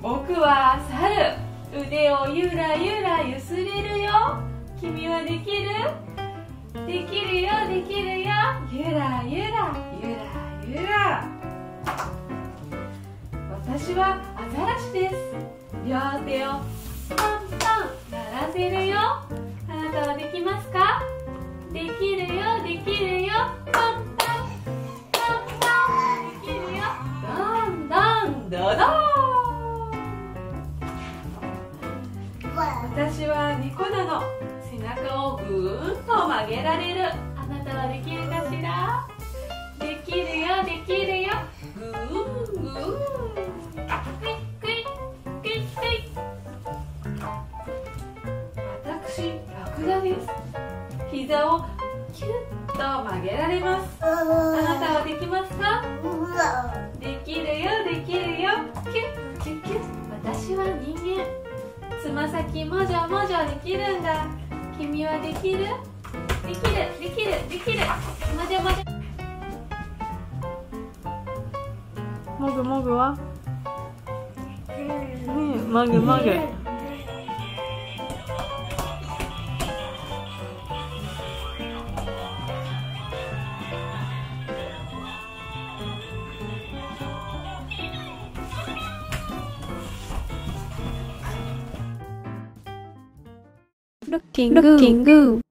僕は猿。腕をゆらゆらゆすれるよ。君はできる？できるよできるよ。ゆらゆらゆらゆら。私はアザラシです。両手をパンパン並べるよ。あなたはできますか？できる私は猫なの背中をぐーんと曲げられる。あなたはできるかしら？できるよできるよ。ぐーんぐーんクイックイックイックイッ私ラクダです。膝をキュッと曲げられます。あなたはできますか？つま先もじょもじょできるんだ。君はできる？できるできるできる。もじょもじょ。もぐもぐは？ねえもぐもぐルッキング